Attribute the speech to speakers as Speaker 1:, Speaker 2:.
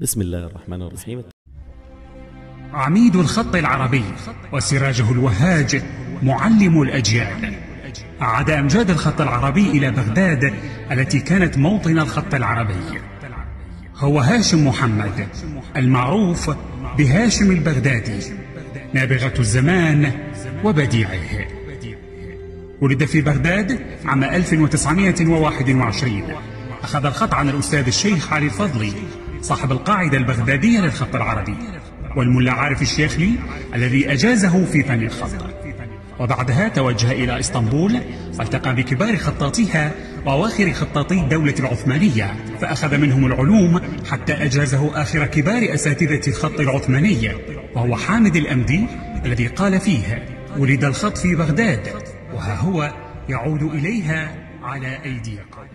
Speaker 1: بسم الله الرحمن الرحيم.
Speaker 2: عميد الخط العربي وسراجه الوهاج معلم الأجيال. عاد أمجاد الخط العربي إلى بغداد التي كانت موطن الخط العربي. هو هاشم محمد المعروف بهاشم البغدادي نابغة الزمان وبديعه. ولد في بغداد عام 1921 أخذ الخط عن الأستاذ الشيخ علي الفضلي صاحب القاعدة البغدادية للخط العربي. والملا عارف الشيخلي الذي أجازه في فن الخط. وبعدها توجه إلى إسطنبول والتقى بكبار خطاطيها وأواخر خطاطي الدولة العثمانية فأخذ منهم العلوم حتى أجازه آخر كبار أساتذة الخط العثماني وهو حامد الأمدي الذي قال فيه ولد الخط في بغداد وها هو يعود إليها على أيدي قوم.